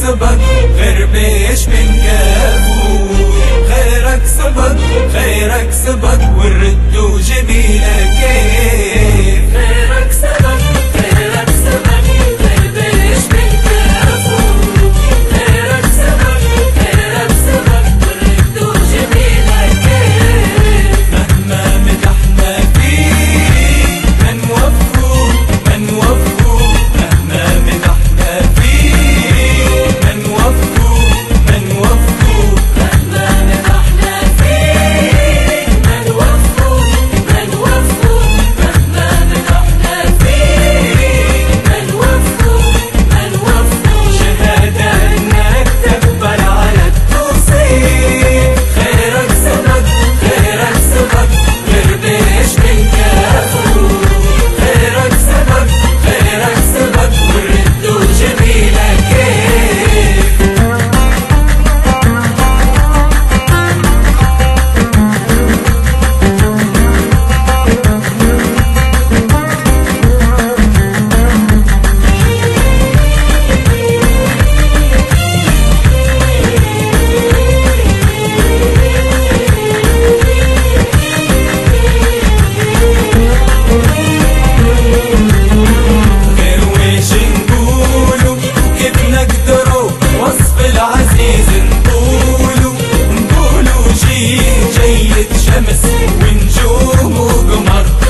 سبق غير بيش من നെഞ്ചോ മുകുമർത്ത